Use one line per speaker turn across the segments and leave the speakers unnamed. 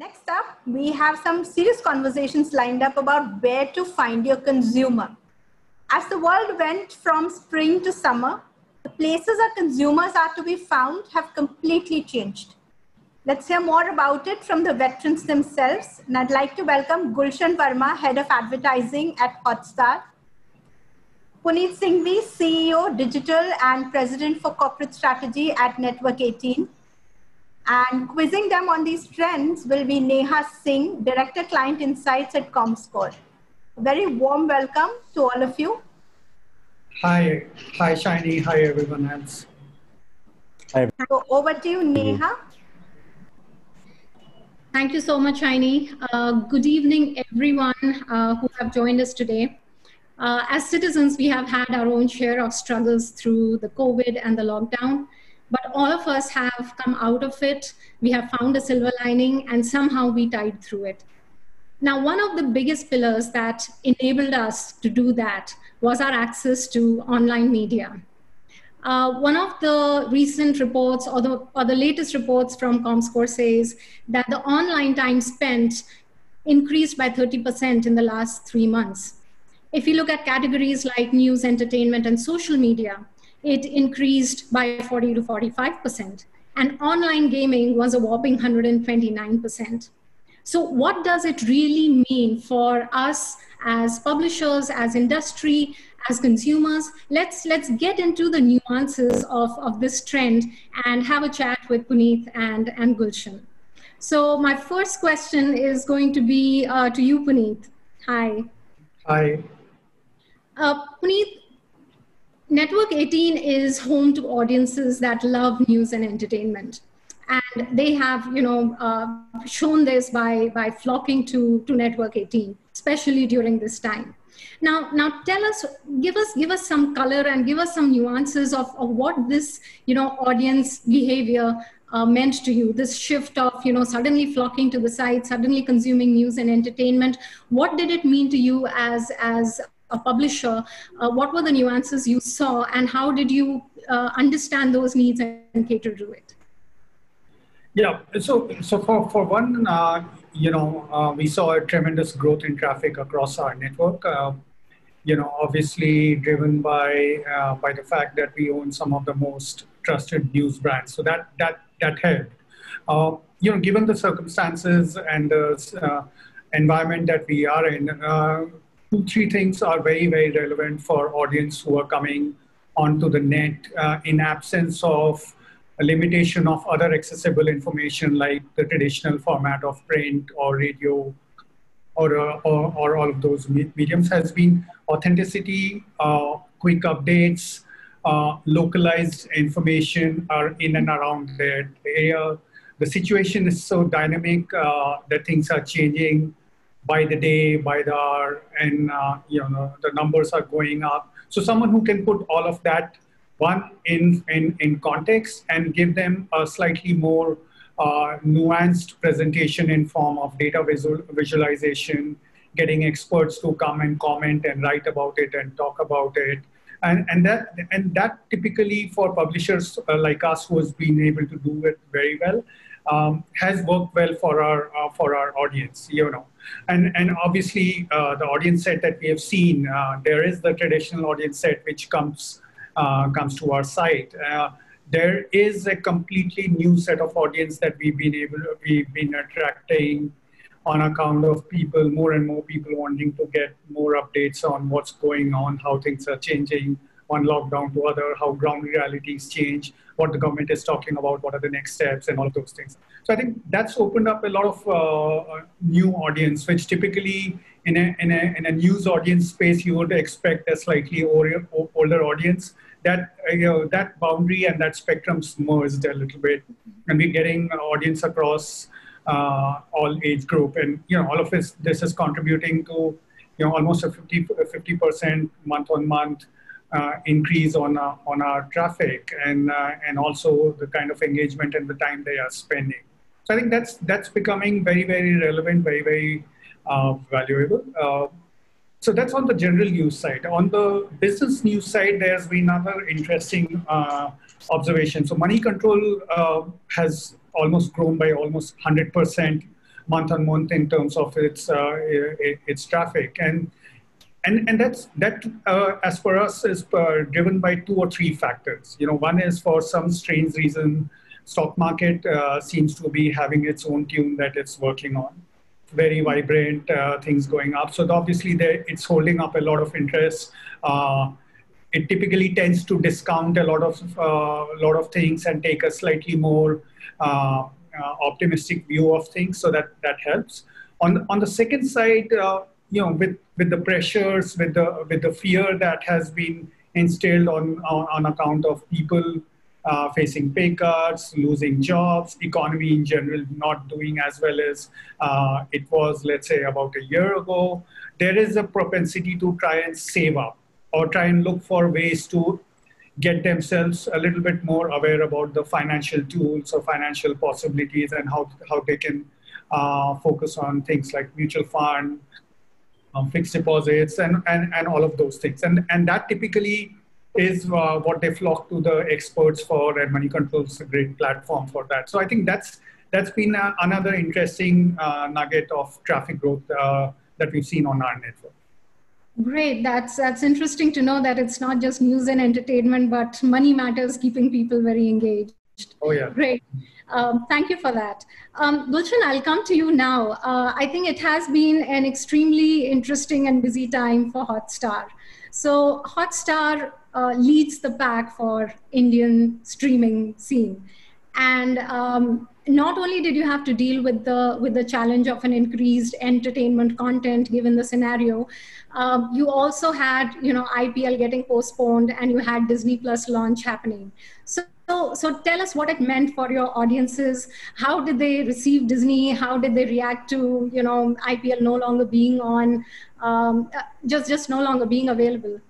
Next up, we have some serious conversations lined up about where to find your consumer. As the world went from spring to summer, the places our consumers are to be found have completely changed. Let's hear more about it from the veterans themselves. And I'd like to welcome Gulshan Verma, Head of Advertising at Hotstar, Puneet Singhvi, CEO, Digital and President for Corporate Strategy at Network 18. And quizzing them on these trends will be Neha Singh, Director Client Insights at ComScore. A very warm welcome to all of you.
Hi, hi Shiny, hi everyone else.
Hi. So over to you, Neha.
Thank you so much, Shiny. Uh, good evening, everyone uh, who have joined us today. Uh, as citizens, we have had our own share of struggles through the COVID and the lockdown, but all of us have come out of it. We have found a silver lining and somehow we tied through it. Now, one of the biggest pillars that enabled us to do that was our access to online media. Uh, one of the recent reports or the, or the latest reports from ComScore says that the online time spent increased by 30% in the last three months. If you look at categories like news, entertainment, and social media, it increased by 40 to 45%. And online gaming was a whopping 129%. So, what does it really mean for us as publishers, as industry, as consumers? Let's let's get into the nuances of, of this trend and have a chat with Puneet and, and Gulshan. So my first question is going to be uh, to you, Puneet. Hi.
Hi.
Uh, Puneet, Network 18 is home to audiences that love news and entertainment. And they have you know uh, shown this by by flocking to to network 18 especially during this time. Now now tell us give us give us some color and give us some nuances of, of what this you know audience behavior uh, meant to you. This shift of you know suddenly flocking to the site suddenly consuming news and entertainment. What did it mean to you as as a publisher uh, what were the nuances you saw and how did you uh, understand those needs and cater to it
yeah, so so for for one, uh, you know, uh, we saw a tremendous growth in traffic across our network. Uh, you know, obviously driven by uh, by the fact that we own some of the most trusted news brands. So that that that helped. You know, given the circumstances and the environment that we are in, two three things are very very relevant for audience who are coming onto the net in absence of a limitation of other accessible information like the traditional format of print or radio or, uh, or, or, all of those mediums has been authenticity, uh, quick updates, uh, localized information are in and around that area. The situation is so dynamic uh, that things are changing by the day, by the hour, and uh, you know the numbers are going up. So someone who can put all of that one in, in, in context and give them a slightly more uh, nuanced presentation in form of data visual, visualization, getting experts to come and comment and write about it and talk about it. And, and, that, and that typically for publishers uh, like us who has been able to do it very well, um, has worked well for our, uh, for our audience, you know. And, and obviously uh, the audience set that we have seen, uh, there is the traditional audience set which comes uh, comes to our site. Uh, there is a completely new set of audience that we've been able, we've been attracting on account of people, more and more people wanting to get more updates on what's going on, how things are changing, one lockdown to other, how ground realities change, what the government is talking about, what are the next steps, and all of those things. So I think that's opened up a lot of uh, new audience, which typically in a, in, a, in a news audience space, you would expect a slightly older, audience. That, uh, you know, that boundary and that spectrum's merged a little bit. And we're getting audience across uh, all age group. And, you know, all of this, this is contributing to, you know, almost a 50, 50% month on month uh, increase on, uh, on our traffic and, uh, and also the kind of engagement and the time they are spending. So I think that's, that's becoming very, very relevant, very, very uh, valuable. Uh, so that's on the general news side. On the business news side, there's been another interesting uh, observation. So Moneycontrol has almost grown by almost 100% month on month in terms of its uh, its traffic and and and that's that uh, as for us is uh, driven by two or three factors. You know one is for some strange reason stock market uh, seems to be having its own tune that it's working on. Very vibrant uh, things going up. So obviously it's holding up a lot of interest. Uh, it typically tends to discount a lot of uh, lot of things and take a slightly more optimistic view of things. So that that helps. On on the second side you know, with, with the pressures, with the, with the fear that has been instilled on, on, on account of people uh, facing pay cuts, losing jobs, economy in general not doing as well as uh, it was, let's say, about a year ago, there is a propensity to try and save up or try and look for ways to get themselves a little bit more aware about the financial tools or financial possibilities and how, how they can uh, focus on things like mutual fund, um, fixed deposits, and, and, and all of those things. And, and that typically is uh, what they flock to the experts for, and Moneycontrol is a great platform for that. So I think that's that's been a, another interesting uh, nugget of traffic growth uh, that we've seen on our network.
Great. That's that's interesting to know that it's not just news and entertainment, but money matters, keeping people very engaged.
Oh yeah.
Great. Um, thank you for that. Um, Gulshan, I'll come to you now. Uh, I think it has been an extremely interesting and busy time for Hotstar. So Hotstar uh, leads the pack for Indian streaming scene. And um, not only did you have to deal with the with the challenge of an increased entertainment content given the scenario, um, you also had you know IPL getting postponed and you had Disney Plus launch happening. So so, so tell us what it meant for your audiences. How did they receive Disney? How did they react to you know IPL no longer being on, um, just just no longer being available?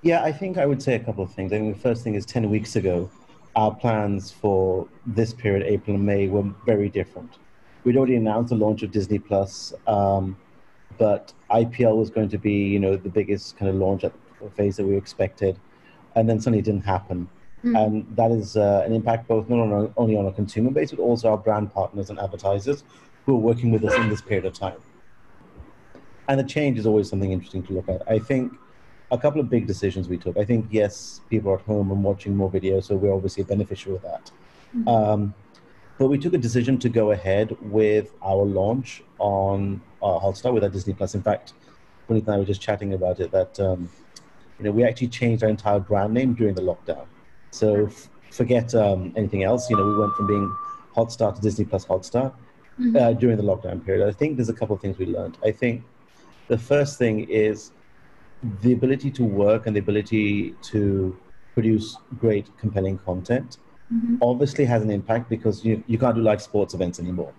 Yeah, I think I would say a couple of things. I mean, the first thing is ten weeks ago, our plans for this period, April and May, were very different. We'd already announced the launch of Disney Plus, um, but IPL was going to be you know the biggest kind of launch at the phase that we expected, and then suddenly it didn't happen. Mm. And that is uh, an impact both not on, only on a consumer base, but also our brand partners and advertisers who are working with us in this period of time. And the change is always something interesting to look at. I think a couple of big decisions we took. I think, yes, people are at home and watching more videos, so we're obviously a beneficiary of that. Mm-hmm. Um, but we took a decision to go ahead with our launch on uh, Hotstar with our Disney Plus. In fact, Puneet and I were just chatting about it that um, you know we actually changed our entire brand name during the lockdown. So f- forget um, anything else. You know, we went from being Hotstar to Disney Plus Hotstar mm-hmm. uh, during the lockdown period. I think there's a couple of things we learned. I think the first thing is the ability to work and the ability to produce great, compelling content. Mm-hmm. Obviously, has an impact because you, you can't do live sports events anymore.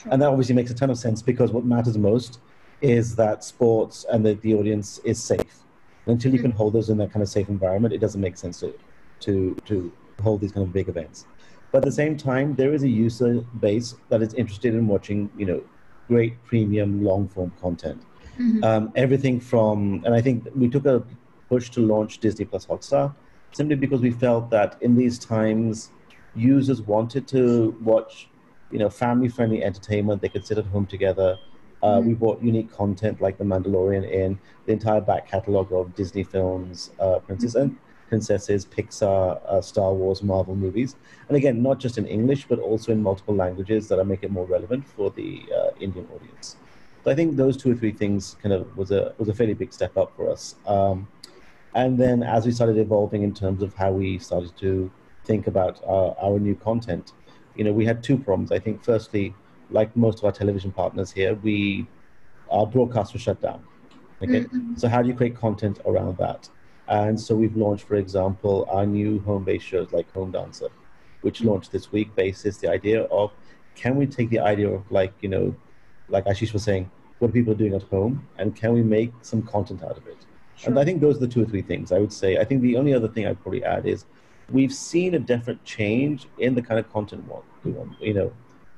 Sure. And that obviously makes a ton of sense because what matters most is that sports and that the audience is safe. until you mm-hmm. can hold those in that kind of safe environment, it doesn't make sense to to to hold these kind of big events. But at the same time, there is a user base that is interested in watching, you know, great premium long form content. Mm-hmm. Um, everything from, and I think we took a push to launch Disney Plus Hotstar simply because we felt that in these times, users wanted to watch, you know, family friendly entertainment. They could sit at home together. Uh, mm-hmm. We brought unique content like The Mandalorian in, the entire back catalog of Disney films, uh, Princess, mm-hmm. and princesses, Pixar, uh, Star Wars, Marvel movies. And again, not just in English, but also in multiple languages that make it more relevant for the uh, Indian audience. So I think those two or three things kind of was a was a fairly big step up for us. Um, and then as we started evolving in terms of how we started to think about our, our new content, you know, we had two problems. I think firstly, like most of our television partners here, we our broadcast was shut down. Okay, mm-hmm. so how do you create content around that? And so we've launched, for example, our new home-based shows like Home Dancer, which mm-hmm. launched this week, basis the idea of can we take the idea of like, you know, like Ashish was saying, what are people doing at home and can we make some content out of it? Sure. And I think those are the two or three things I would say. I think the only other thing I'd probably add is we've seen a definite change in the kind of content we want. You know,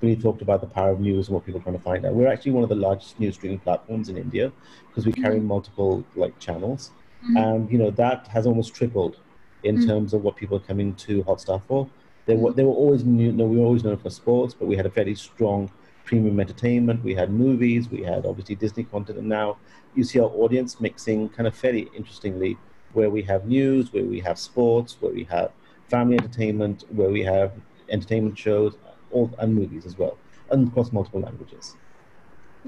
we talked about the power of news and what people are trying to find out. We're actually one of the largest news streaming platforms in India because we carry mm-hmm. multiple like channels. Mm-hmm. And you know that has almost tripled in mm-hmm. terms of what people are coming to Hotstar for. They were they were always new, no, we were always known for sports, but we had a very strong premium entertainment, we had movies, we had obviously Disney content, and now you see our audience mixing kind of fairly interestingly, where we have news, where we have sports, where we have family entertainment, where we have entertainment shows, all, and movies as well, and across multiple languages.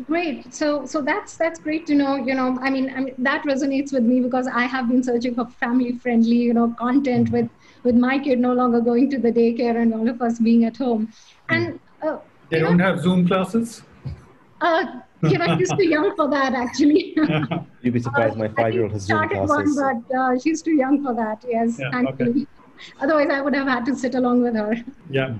Great. So, so that's that's great to know. You know, I mean, I mean that resonates with me because I have been searching for family-friendly, you know, content with with my kid no longer going to the daycare and all of us being at home. And
uh, they don't have Zoom classes.
Uh, you know, she's too young for that, actually.
You'd be surprised. My five-year-old has Zoom classes.
One, but uh, she's too young for that. Yes, yeah, thankfully. Okay. Otherwise, I would have had to sit along with her.
Yeah.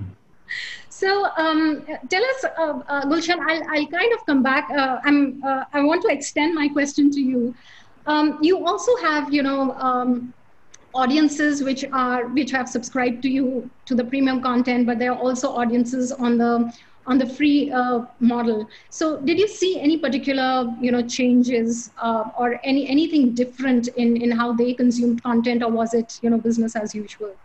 So um, tell us, uh, uh, Gulshan, I'll, I'll kind of come back. Uh, I'm, uh, I want to extend my question to you. Um, you also have, you know, um, audiences which are which have subscribed to you to the premium content, but there are also audiences on the on the free uh, model. So did you see any particular, you know, changes uh, or any anything different in in how they consumed content, or was it, you know, business as usual?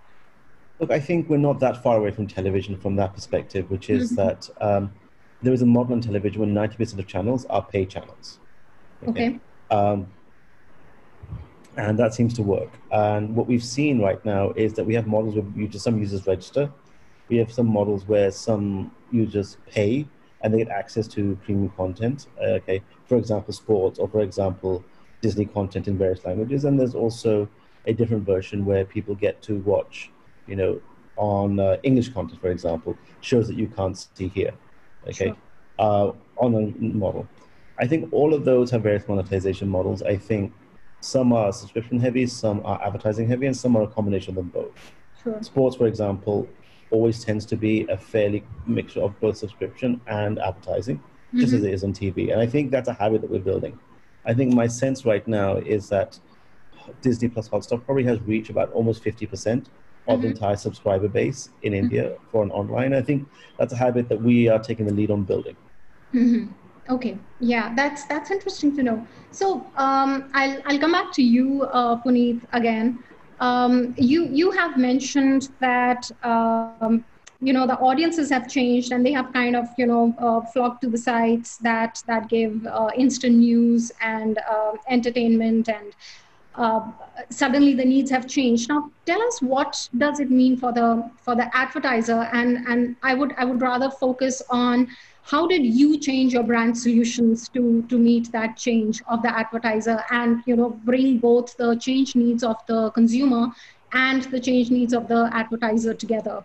Look, I think we're not that far away from television from that perspective, which is mm-hmm. that um, there is a model on television where 90% of channels are pay channels.
Okay. okay. Um,
and that seems to work. And what we've seen right now is that we have models where users, some users register. We have some models where some users pay and they get access to premium content. Uh, okay, for example, sports, or for example, Disney content in various languages. And there's also a different version where people get to watch you know, on uh, English content, for example, shows that you can't see here, okay, sure. uh, on a model. I think all of those have various monetization models. I think some are subscription heavy, some are advertising heavy, and some are a combination of them both. Sure. Sports, for example, always tends to be a fairly mixture of both subscription and advertising, mm-hmm. just as it is on TV. And I think that's a habit that we're building. I think my sense right now is that Disney Plus Hotstar probably has reached about almost 50% of mm-hmm. the entire subscriber base in mm-hmm. India for an online. I think that's a habit that we are taking the lead on building.
Mm-hmm. Okay, yeah, that's that's interesting to know. So um, I'll I'll come back to you, uh, Puneet, again. Um, you you have mentioned that um, you know the audiences have changed and they have kind of you know uh, flocked to the sites that that give uh, instant news and uh, entertainment and uh, suddenly the needs have changed. Now, tell us what does it mean for the for the advertiser? And and I would I would rather focus on how did you change your brand solutions to to meet that change of the advertiser and you know bring both the change needs of the consumer and the change needs of the advertiser together.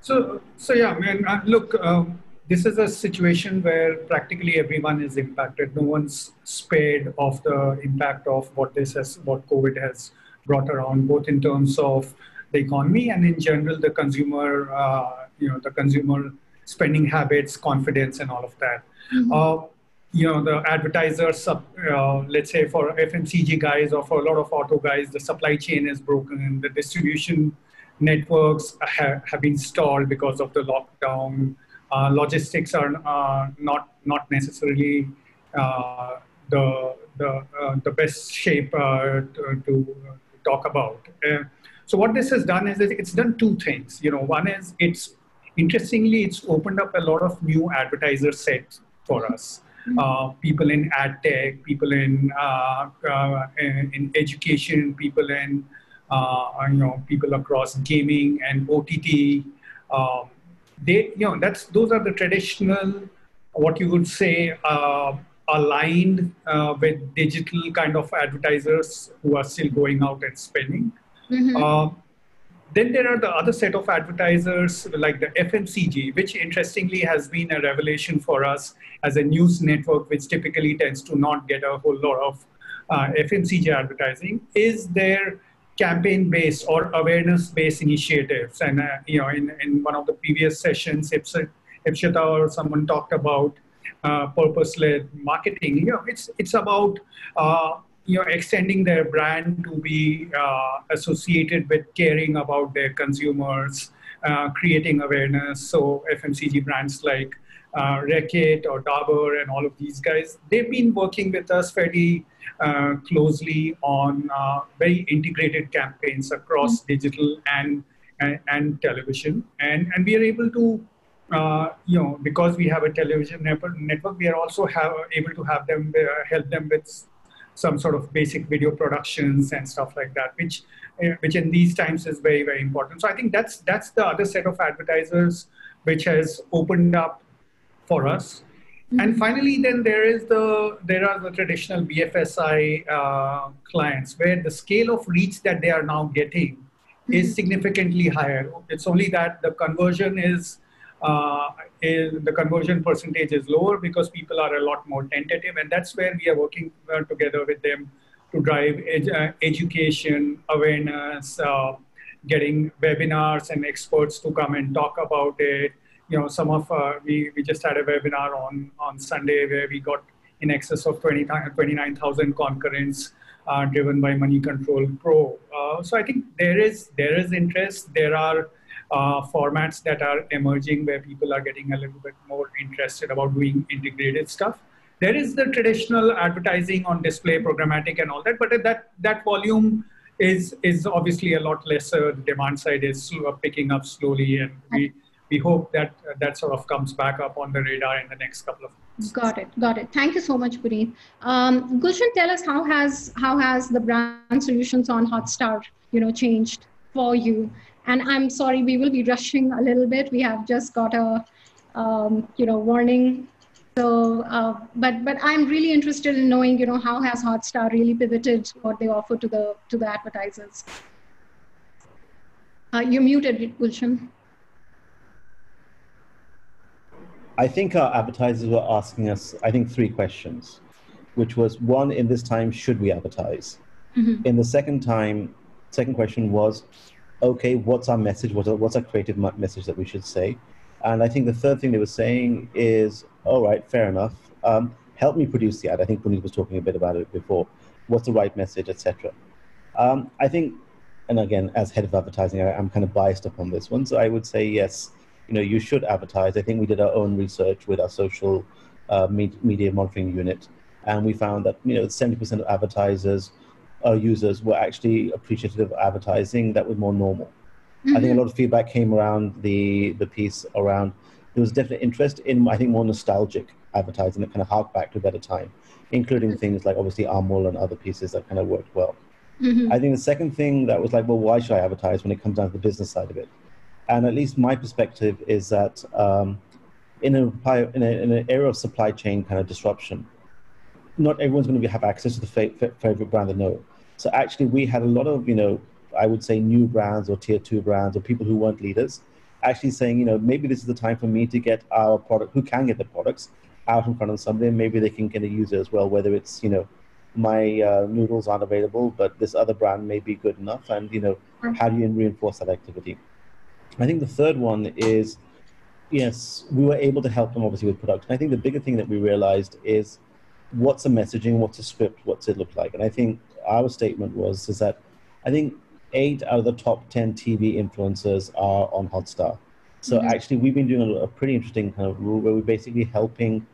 So so yeah, I mean, uh, look. Um, this is a situation where practically everyone is impacted. No one's spared of the impact of what this has, what COVID has brought around, both in terms of the economy and in general the consumer, uh, you know, the consumer spending habits, confidence, and all of that. Mm-hmm. Uh, you know, the advertisers, uh, let's say for FMCG guys or for a lot of auto guys, the supply chain is broken, the distribution networks have, have been stalled because of the lockdown uh, logistics are uh, not not necessarily uh, the the the best shape to, to, talk about. so what this has done is it's done two things. You know, one is it's interestingly it's opened up a lot of new advertiser sets for us. Uh, people in ad tech, people in, uh, uh, in, education, people in you know people across gaming and OTT. Um, they you know that's those are the traditional what you would say uh, aligned uh, with digital kind of advertisers who are still going out and spending mm-hmm. uh, then there are the other set of advertisers like the fmcg which interestingly has been a revelation for us as a news network which typically tends to not get a whole lot of uh, fmcg advertising is there campaign-based or awareness-based initiatives. And uh, you know, in, in one of the previous sessions, Ipshita or someone talked about uh, purpose-led marketing. You know, it's it's about uh, you know extending their brand to be uh, associated with caring about their consumers, uh, creating awareness. So FMCG brands like uh, Reckitt or Dabur and all of these guys, they've been working with us fairly uh, closely on uh, very integrated campaigns across mm-hmm. digital and, and, and television, and and we are able to uh, you know, because we have a television network, we are also have, able to have them uh, help them with some sort of basic video productions and stuff like that, which uh, which in these times is very very important. So I think that's that's the other set of advertisers which has opened up for us. Mm-hmm. And finally, then there is the there are the traditional BFSI uh, clients where the scale of reach that they are now getting mm-hmm. is significantly higher. It's only that the conversion is uh, is the conversion percentage is lower because people are a lot more tentative, and that's where we are working uh, together with them to drive uh, education, awareness, uh, getting webinars and experts to come and talk about it. You know, some of uh, we we just had a webinar on on Sunday where we got in excess of 20, 29,000 concurrents. Uh, driven by Money Control Pro, so I think there is there is interest. There are uh, formats that are emerging where people are getting a little bit more interested about doing integrated stuff. There is the traditional advertising on display, programmatic, and all that, but that that volume is is obviously a lot lesser. The demand side is picking up slowly, and we we hope that uh, that sort of comes back up on the radar in the next couple of months.
Got it, got it. Thank you so much, Puneet. Um, Gulshan, tell us how has how has the brand solutions on Hotstar, you know, changed for you and I'm sorry, we will be rushing a little bit. We have just got a, um, you know, warning. So, uh, but but I'm really interested in knowing, you know, how has Hotstar really pivoted what they offer to the to the advertisers. Uh, you're muted, Gulshan.
I think our advertisers were asking us, I think, three questions, which was one, in this time, should we advertise? Mm-hmm. In the second time, second question was, okay, what's our message? What's our, what's our creative message that we should say? And I think the third thing they were saying is, all right, fair enough. Um, help me produce the ad. I think Puneet was talking a bit about it before. What's the right message, etc. Um, I think, and again, as head of advertising, I, am kind of biased upon this one. So I would say yes. You know, you should advertise. I think we did our own research with our social uh, media monitoring unit, and we found that you know 70% of advertisers uh, users were actually appreciative of advertising that was more normal. Mm-hmm. I think a mm-hmm. lot of feedback came around the the piece around there was definite interest in I think more nostalgic advertising that kind of harked back to a better time, including things like obviously Amul and other pieces that kind of worked well. Mm-hmm. I think the second thing that was like, well, why should I advertise when it comes down to the business side of it? And at least my perspective is that um, in, a, in, a, in an era of supply chain kind of disruption, not everyone's going to have access to the fa- favorite brand they know. So actually, we had a lot of, you know, I would say new brands or tier two brands or people who weren't leaders actually saying, you know, maybe this is the time for me to get our product, who can get the products out in front of somebody, and maybe they can get a user as well, whether it's, you know, my uh, noodles aren't available, but this other brand may be good enough. And, you know, how do you reinforce that activity? I think the third one is, yes, we were able to help them obviously with production. I think the bigger thing that we realized is what's a messaging, what's a script, what's it look like? And I think our statement was is that I think eight out of the top 10 TV influencers are on Hotstar. So mm-hmm. actually, we've been doing a, a, pretty interesting kind of rule where we're basically helping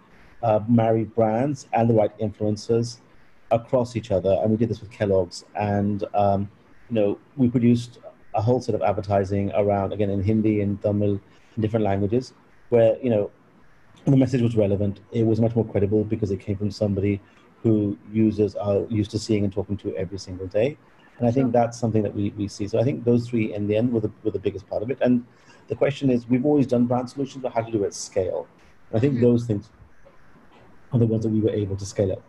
uh, marry brands and the right influencers across each other. And we did this with Kellogg's. And, um, you know, we produced a whole set of advertising around, again, in Hindi and Tamil, in different languages, where, you know, the message was relevant. It was much more credible because it came from somebody who users are used to seeing and talking to every single day. And I think that's something that we, we see. So I think those three in the end were the, were the biggest part of it. And the question is, we've always done brand solutions, but how to do it at scale. And I think mm-hmm. those things are the ones that we were able to scale up.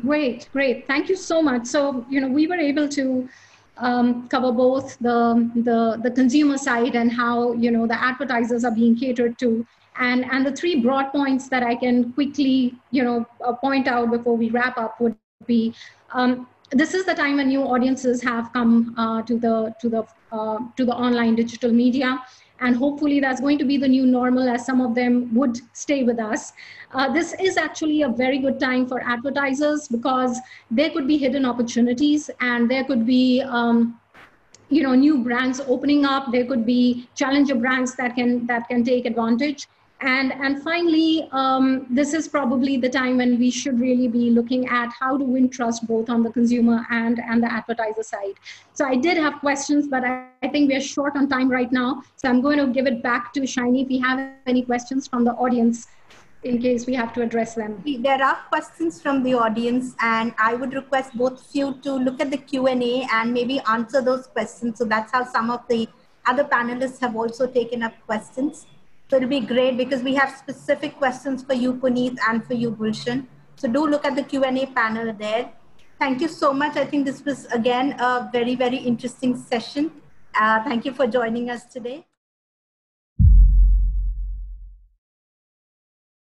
Great, great. Thank you so much. So, you know, we were able to um, cover both the, the, the consumer side and how, you know, the advertisers are being catered to and, and the three broad points that I can quickly, you know, uh, point out before we wrap up would be, um, this is the time when new audiences have come uh, to the to the uh, to the online digital media, and hopefully that's going to be the new normal as some of them would stay with us. Uh, this is actually a very good time for advertisers because there could be hidden opportunities and there could be um, you know new brands opening up. There could be challenger brands that can that can take advantage And, and finally, um, this is probably the time when we should really be looking at how to win trust both on the consumer and, and the advertiser side. So I did have questions, but I, I think we're short on time right now. So I'm going to give it back to Shiny if we have any questions from the audience in case we have to address them.
There are questions from the audience and I would request both of you to look at the Q&A and maybe answer those questions. So that's how some of the other panelists have also taken up questions. So it'll be great because we have specific questions for you, Puneet, and for you, Gulshan. So do look at the Q&A panel there. Thank you so much. I think this was, again, a very, very interesting session. Uh, thank you for joining us today.